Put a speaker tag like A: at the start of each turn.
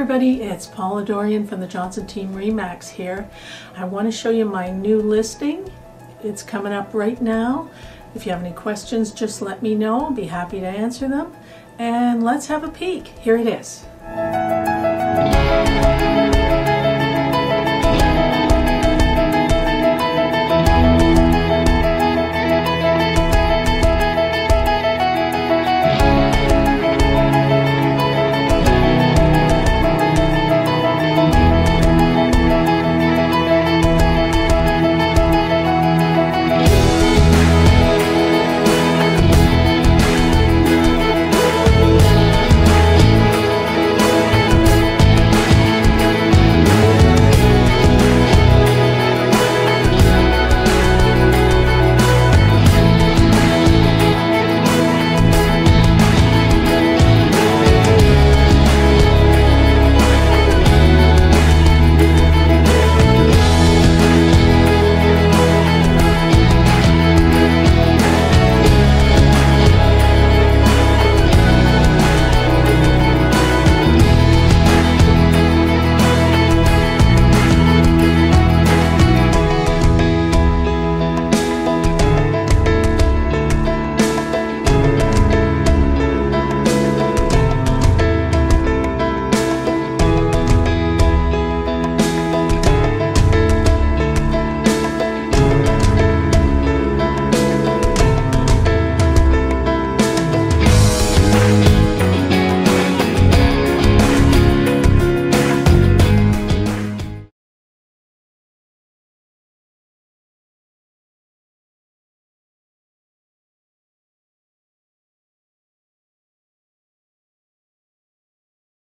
A: everybody, it's Paula Dorian from the Johnson Team Remax here. I want to show you my new listing. It's coming up right now. If you have any questions, just let me know. I'll be happy to answer them. And let's have a peek. Here it is.